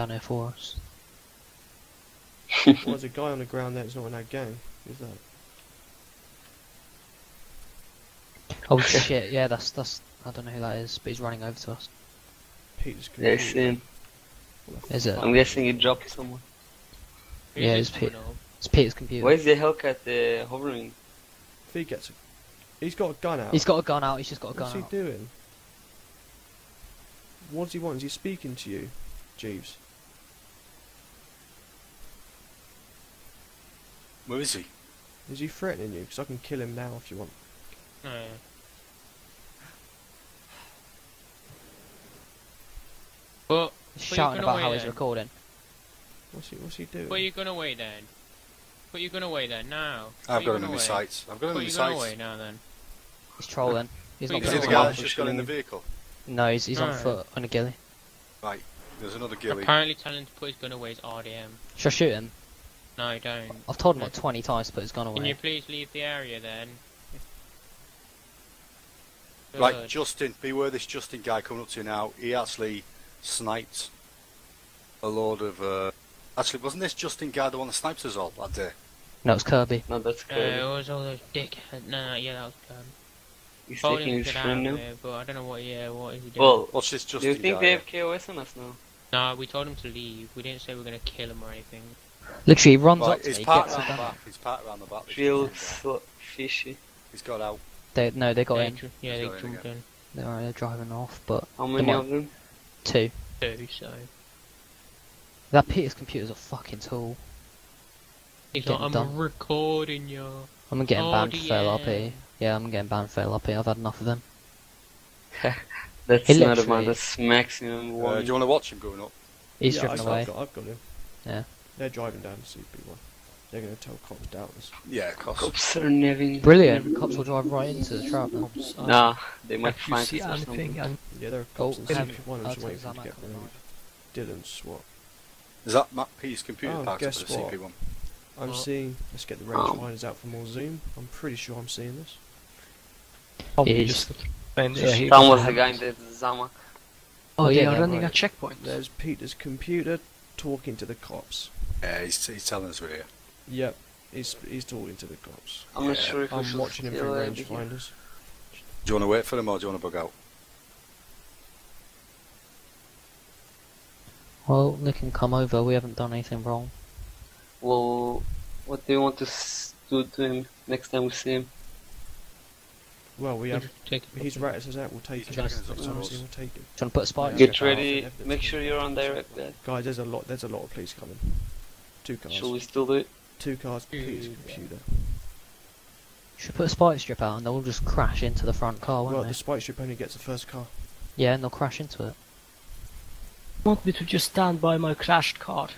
down there for us. Well, there's a guy on the ground there that's not in our gang. Who's that? Oh shit, yeah, that's that's I don't know who that is, but he's running over to us. Peter's Yeah, it's him. Is it? I'm guessing he dropped someone. Yeah, Really it's Pete. coming up. It's Peter's computer. Why is the Hellcat uh, hovering? If he gets a... He's got a gun out. He's got a gun out, he's just got a What's gun out. What's he doing? What does he want? Is he speaking to you, Jeeves? Where is he? Is he threatening you? Because I can kill him now if you want. Oh, yeah. But He's shouting about away how he's then. recording. What's he? What's he doing? put your gun away then. Put your gun away then now. I've got him in my sights. I've got him in my your gun sights. away now then. He's trolling. He's not your Is he the away. guy that's just got in the vehicle? No, he's, he's on No. foot on a ghillie. Right. There's another ghillie. Apparently telling him to put his gun away is RDM. Should I shoot him? No, don't. I've told him like 20 times to put his gun away. Can you please leave the area then? Right, Good. Justin, beware this Justin guy coming up to you now. He actually sniped a load of. Uh... Actually, wasn't this Justin guy the one that sniped us all that day? No, it's Kirby. No, that's Uh, good. it was all those dickhead. No, no, yeah, that was He's told taking his friend now. there, but I don't know what. Yeah, what is he doing? Well, Watch this Justin do you think guy. they have KOS on us now? no, we told him to leave. We didn't say we are gonna kill him or anything. Literally, he runs Right, up to he's me, parked gets around the gun. back. He's parked around the back. this Feels Justin guy. so fishy. He's got out. They, no, they got They in. ju- yeah, He's they got in jumped again. in. They're, they're driving off, but How many of them? two. Two, so That Peter's computer's a fucking tool. he's Getting like, I'm done. recording you. I'm getting Oh, banned for fail yeah. I'm getting banned for fail RP. I've had enough of them. That's He not a man, that's maximum Uh, do you want to watch him going up? He's yeah, driven I've, away. I've got, I've got him. Yeah. They're driving down to CP1. They're going to tell cops doubtless. Yeah, of course. Cops are never... Brilliant. Cops will drive right into the trap then. Nah, they might If you find see anything, something. and Yeah, there are Oh, cops in um, CP1 I'm I'll just waiting for take them to Zamak get on the removed. Dylan SWAT. Is that Matt P's computer Oh, parked guess at the what? CP1? I'm What? seeing. Let's get the Oh. rangefinders out for more zoom. I'm pretty sure I'm seeing this. probably Is- just and yeah, he Tom was the guy in the Zama. Oh, Oh, they yeah, are running right. a checkpoint. There's Peter's computer talking to the cops. Yeah, he's, he's telling us we're here. Yep, he's he's talking to the cops. I'm not sure if I'm should watching him still, through be here. rangefinders. Do you want to wait for him or do you want to bug out? Well, they can come over. We haven't done anything wrong. Well, what do you want to do to him next time we see him? Well, we have. Take He's ratted us out. We'll take He's him. dragging us Next up time we to see us. him, we'll take him. Do you to put a spike? Yeah. Get ready, make sure you're on direct guys. Guys, there's a lot. There's a lot of police coming. Two cars. Shall we still do it? Two cars. Peter's Yeah. computer. Should put a spike strip out and they'll just crash into the front car, won't Well, they? the spike strip only gets the first car. Yeah, and they'll crash into it. Want me to just stand by my crashed car?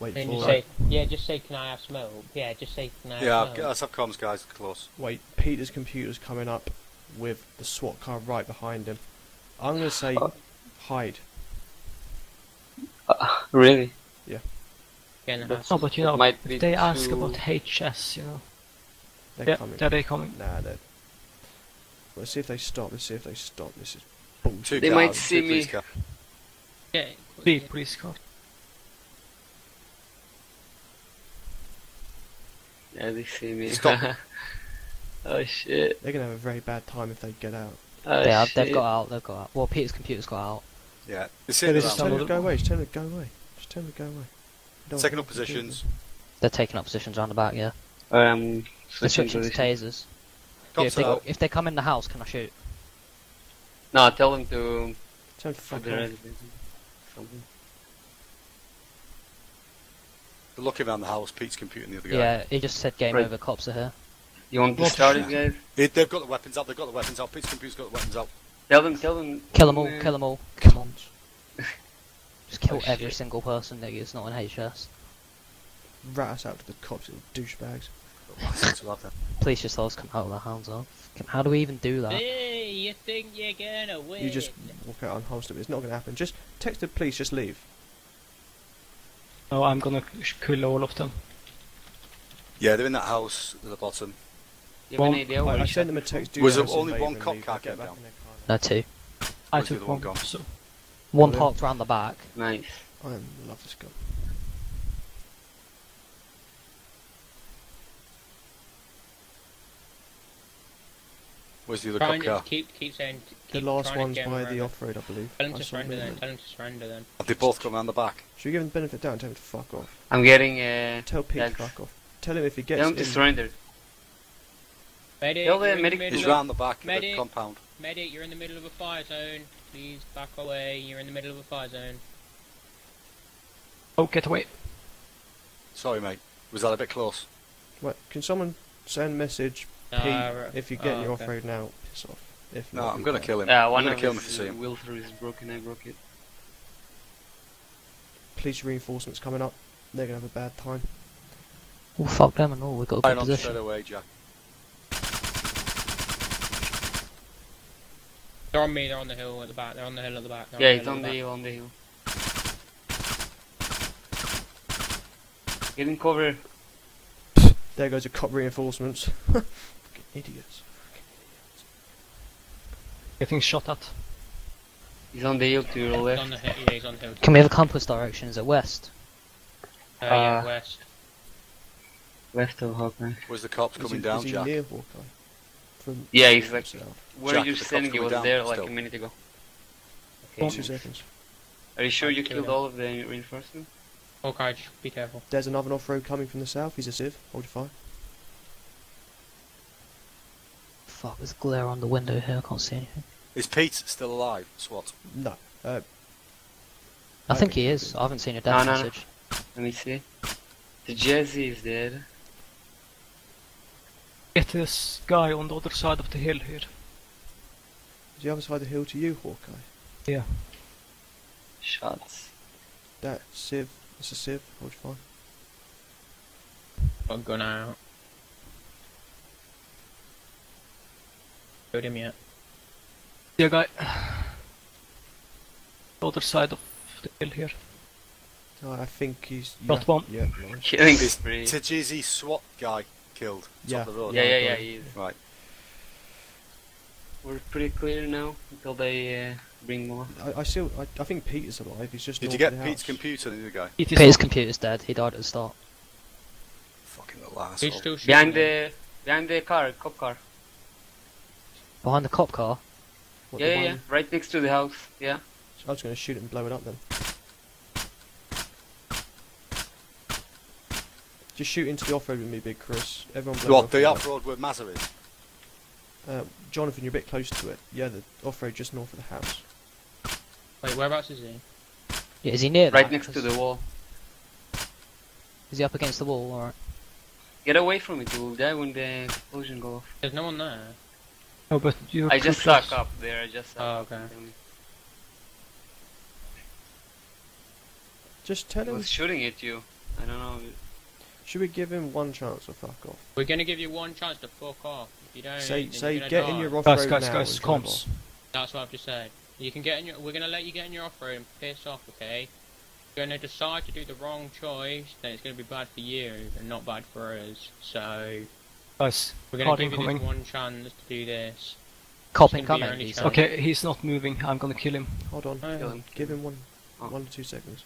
Wait And for you say, yeah, just say, can I have smoke? Yeah, just say, can I have Yeah, smoke? let's have comms, guys, close. Wait, Peter's computer's coming up with the SWAT car right behind him. I'm gonna say Oh. hide. Uh, really? Can I have No, but you know, Might if they ask about HS, you know. They're yeah, coming. there they coming. Nah, they're. Let's see if they stop. Let's see if they stop. This is bullshit. Two They might see me. cars. Yeah, Three police car. Yeah, they see me. Stop. oh shit. They're gonna have a very bad time if they get out. Oh, they have, shit. they've got out, they've got out. Well, Peter's computer's got out. Yeah, they're Yeah, just around. tell them to go away. Just tell them to go away. Just tell them to go away. Don't Taking up them to positions. They're taking up positions around the back, yeah. Um, They're switching switching to tasers. Yeah, if, they, out. if they come in the house, can I shoot? No, tell them to Tell them to fuck the off. Something. They're looking around the house. Pete's computer and the other guy. Yeah, he just said game Right. over, cops are here. You want to What? start it, guys? They- They've got the weapons out. They've got the weapons out. Pete's computer's got the weapons out. Tell them, tell them. Kill them all, kill them all. Come on. Just kill Oh, every shit. single person that is not in HS. Rat us out to the cops, little douchebags. License will have them. Please just let us come out with our hands off. How do we even do that? Hey, you think you're gonna win? You just walk out unholster it. It's not gonna happen. Just text the police. Just leave. Oh, I'm gonna kill all of them. Yeah, they're in that house at the bottom. You have an One- idea I, I you sent them a text. Do Was not there only one cop leave. car Get came back down? in their car now. No, two. I Where's the took one one, gone? so One Got him. parked round the back. Nice. I love this gun. Where's the other Try cop car? keep keep saying. The last one's by the off-road, I believe. Tell him to surrender then. Tell him to surrender then. Have they both come around the back? Should we give him the benefit down? Tell him to fuck off. I'm getting uh. Tell Pete to fuck off. Tell him if he gets Tell him to surrender. Medic, Tell the you're in the medic- middle He's of- round the back of the compound. Medic, you're in the middle of a fire zone. Please back away. You're in the middle of a fire zone. Oh, get away. Sorry, mate. Was that a bit close? What? Can someone send message Nah, Pete right. if you get Oh, your okay. off-road now? Piss off. If No, not, I'm gonna kill him. Yeah, I'm gonna kill him his if you see him. wheel through is broken. I broke it. Police reinforcements coming up. They're gonna have a bad time. Oh fuck them and all. We've got a Line good on straight position. away, Jack. They're on me. They're on the hill at the back. They're on the hill at the back. They're Yeah, the it's hill on at the hill. On the hill. Get in cover. There goes a cop reinforcements. Fucking idiots. Getting shot at. He's on the hill to your He's left. on the hill. Yeah, he's on the hill. Can we have a compass direction? Is it west? Uh, yeah, Uh, west. Left of Hawkeye. Where's the cops coming he, down, is he Jack? Near Hawkeye? From Yeah, he's like south. where Jack, you're the standing. He coming was down there like still. a minute ago. Two seconds. Are you sure you killed all of the reinforcements? Hawkeye, just be careful. There's another off-road coming from the south. He's a civ. Hold your fire. Fuck, there's glare on the window here. I can't see anything. Is Pete still alive? SWAT. No. Uh, I I think think he he is. is. I haven't seen a death no, no. message. Let me see. The Jazzy is dead. Get this guy on the other side of the hill here. the other side of the hill to you, Hawkeye? Yeah. Shots. That civ. It's a sieve. Hold your fire. Got a gun out. Killed him yet? Yeah, guy. The other side of the hill here. No, I think he's. Got yeah, one. Yeah, nice. Killing Is spree. Tajizi SWAT guy killed? Yeah. Of the road. Yeah, yeah, yeah. He is. Right. We're pretty clear now until they uh, bring more. I, I still. I, I think Pete is alive. He's just. Did you get Pete's house. computer, the other guy? It is Peter's computer's dead. He died at the start. Fucking the last. Who's still? Behind the behind the car, cop car. Behind the cop car. What, yeah, the yeah, yeah, right next to the house. Yeah. I was going to shoot it and blow it up then. Just shoot into the off-road with me, Big Chris. Everyone blow What, the off off-road where Mazza is? Uh, Jonathan, you're a bit close to it. Yeah, the off-road just north of the house. Wait, whereabouts is he? Yeah, is he near Right that? next to the wall. Is he up against the wall? Alright. Get away from it, dude. will die when the explosion go off. There's no one there. No, but you're I just close. stuck up there, I just stuck Oh, up. okay. Just tell I him. was shooting at you. I don't know. Should we give him one chance or fuck off? We're gonna give you one chance to fuck off. If you don't, Say, say, get die. in your off-road Guys, guys, now guys, and drive comms. off. That's what I've just said. You can get in your. We're gonna let you get in your off-road and piss off, okay? If you're gonna decide to do the wrong choice, then it's gonna be bad for you and not bad for us. So Guys, we're gonna car give you incoming. this one chance to do this. Cop It's gonna be your incoming. only he chance. said. Okay, he's not moving. I'm gonna kill him. Hold on. Oh, Kill him. Give him one, Oh. one to two seconds.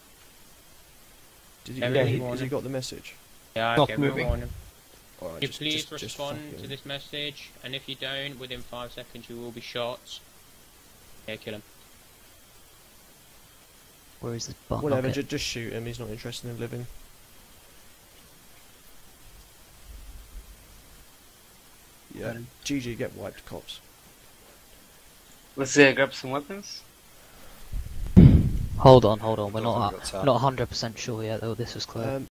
Did he, Yeah, he- he, has he got the message? Yeah, Not okay, we'll moving. warn him. You just, please just, just respond fucking- to this message, and if you don't, within five seconds you will be shot. Yeah, kill him. Where is this butt Whatever, bucket? ju- just shoot him. He's not interested in living. Yeah, Got him. GG, get wiped, cops. Let's uh, grab some weapons. Hold on, hold on. We're Don't not think at, we've got not 100% sure yet though. This was clear. Um,